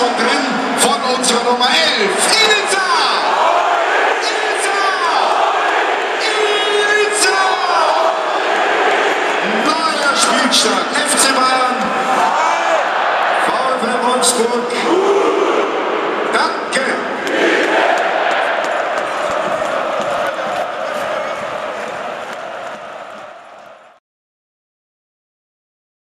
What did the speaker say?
schon drin von unserer Nummer 11, Ilza! Ilza! Ilza! Neuer Spielstand, FC Bayern, VfL Wolfsburg.